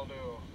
will do.